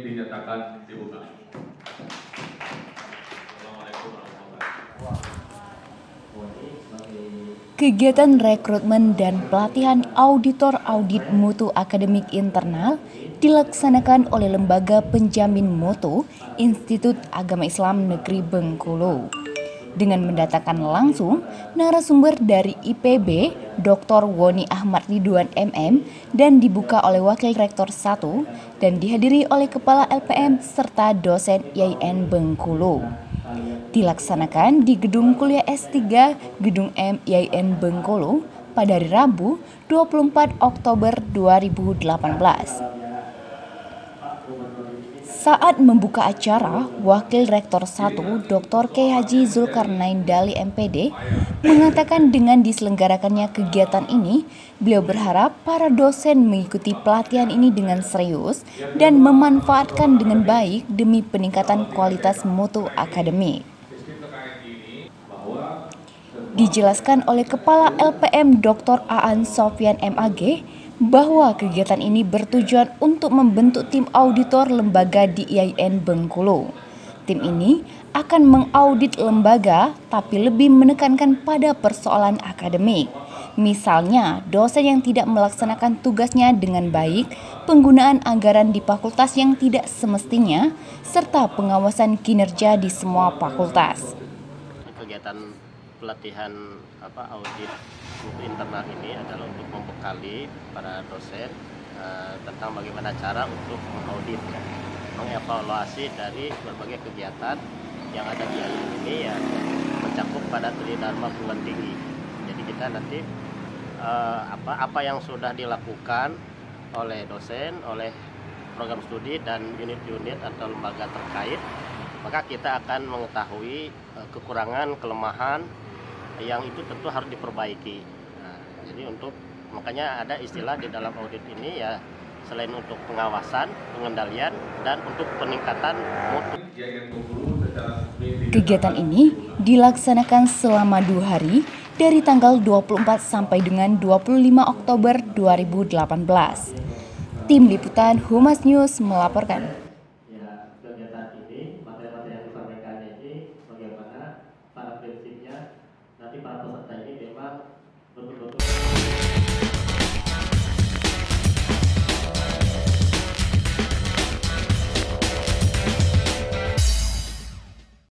dinyatakan dibuka. Kegiatan rekrutmen dan pelatihan auditor audit mutu akademik internal dilaksanakan oleh Lembaga Penjamin Mutu Institut Agama Islam Negeri Bengkulu. Dengan mendatangkan langsung narasumber dari IPB, Dr. Woni Ahmad Ridwan MM, dan dibuka oleh Wakil Rektor 1 dan dihadiri oleh Kepala LPM serta dosen IAIN Bengkulu dilaksanakan di Gedung Kuliah S3 Gedung M IAIN Bengkulu pada hari Rabu 24 Oktober 2018. Saat membuka acara, Wakil Rektor 1 Dr. K. Haji Zulkarnain Dali MPD mengatakan dengan diselenggarakannya kegiatan ini, beliau berharap para dosen mengikuti pelatihan ini dengan serius dan memanfaatkan dengan baik demi peningkatan kualitas mutu akademik. Dijelaskan oleh Kepala LPM Dr. Aan Sofian MAG, bahwa kegiatan ini bertujuan untuk membentuk tim auditor lembaga di IAIN Bengkulu. Tim ini akan mengaudit lembaga tapi lebih menekankan pada persoalan akademik. Misalnya, dosen yang tidak melaksanakan tugasnya dengan baik, penggunaan anggaran di fakultas yang tidak semestinya, serta pengawasan kinerja di semua fakultas. Kegiatan pelatihan apa audit buku internal ini adalah untuk membekali para dosen uh, tentang bagaimana cara untuk mengaudit ya, mengevaluasi dari berbagai kegiatan yang ada di IAIN ini ya mencakup pada Tri Dharma perguruan tinggi. Jadi kita nanti uh, apa apa yang sudah dilakukan oleh dosen, oleh program studi dan unit-unit atau lembaga terkait, maka kita akan mengetahui uh, kekurangan, kelemahan yang itu tentu harus diperbaiki nah, jadi untuk makanya ada istilah di dalam audit ini ya selain untuk pengawasan, pengendalian, dan untuk peningkatan mutu. Kegiatan ini dilaksanakan selama dua hari dari tanggal 24 sampai dengan 25 Oktober 2018. Tim Liputan Humas News melaporkan. nanti para peserta ini